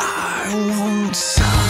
I won't suffer,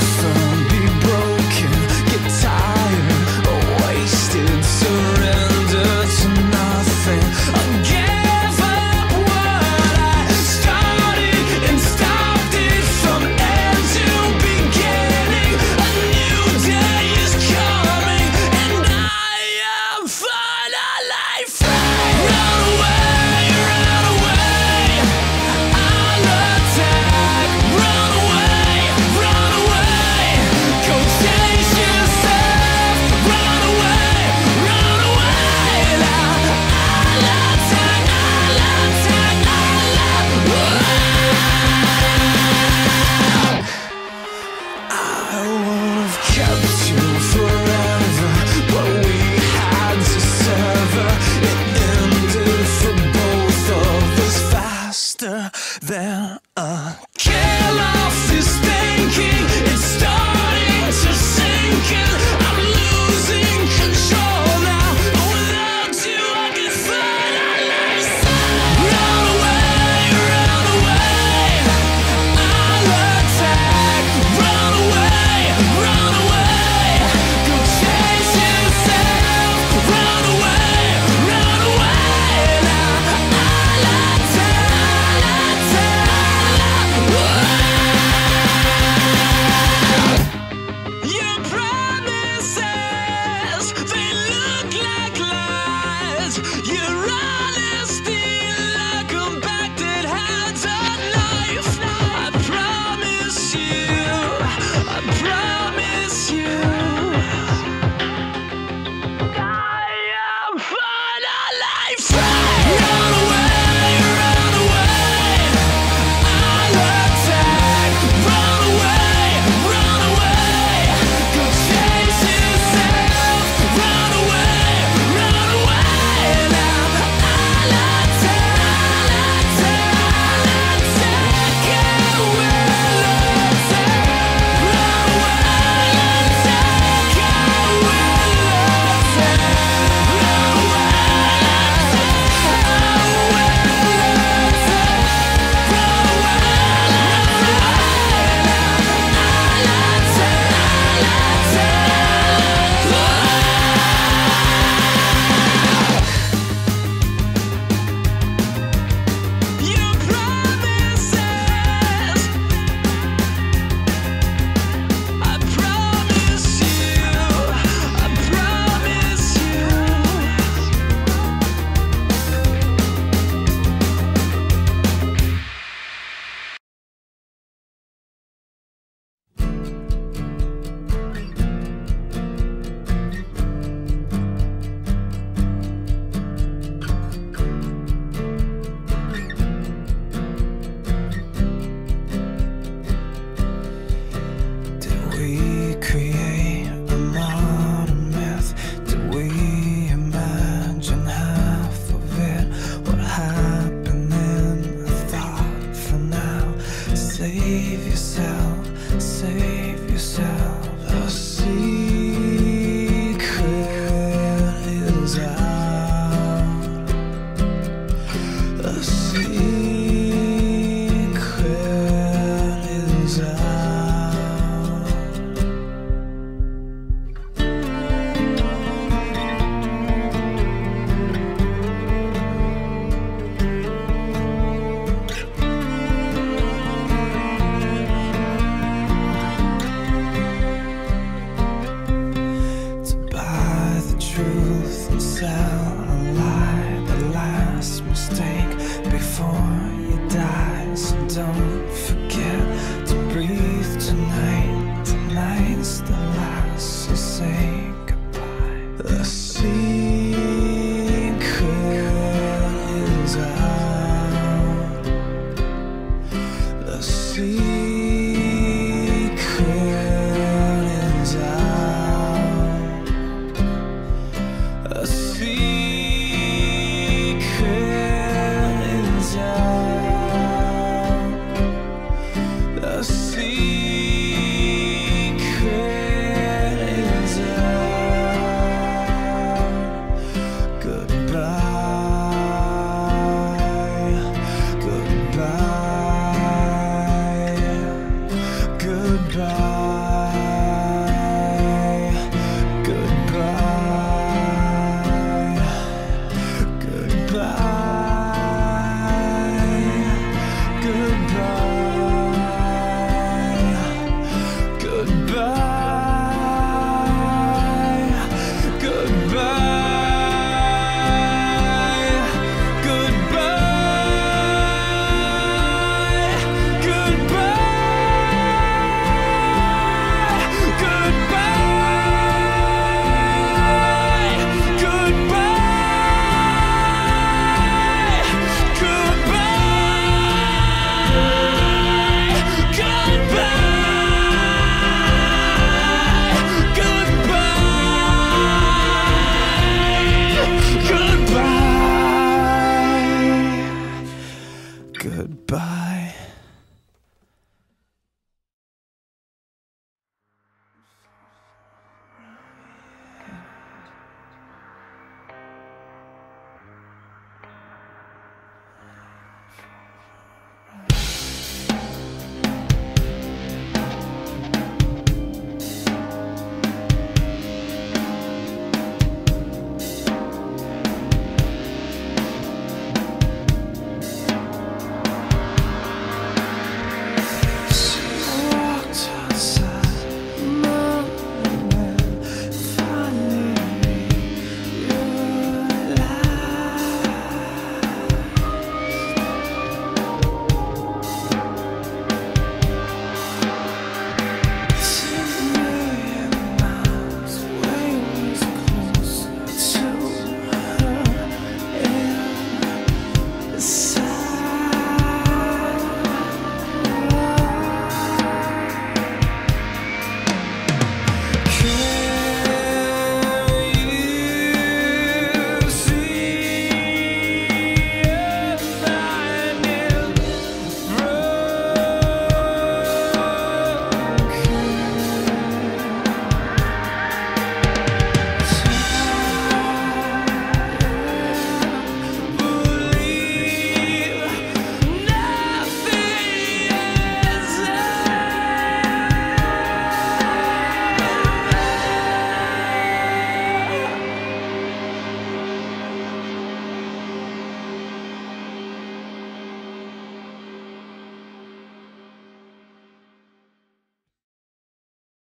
To